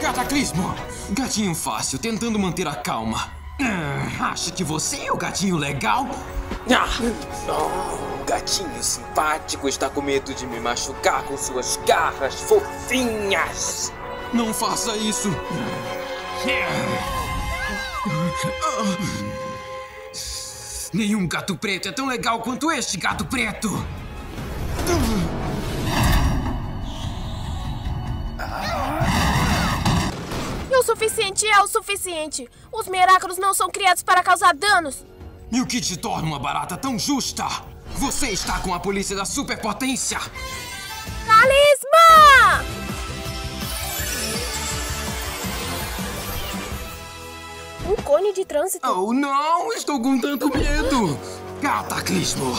Cataclismo! Gatinho fácil, tentando manter a calma. Acha que você é o gatinho legal? Ah, oh, gatinho simpático está com medo de me machucar com suas garras fofinhas. Não faça isso. Nenhum gato preto é tão legal quanto este gato preto. E o suficiente é o suficiente. Os Meráculos não são criados para causar danos. E o que te torna uma barata tão justa? Você está com a polícia da superpotência! Talismã! Um cone de trânsito. Oh, não! Estou com tanto medo! Cataclismo!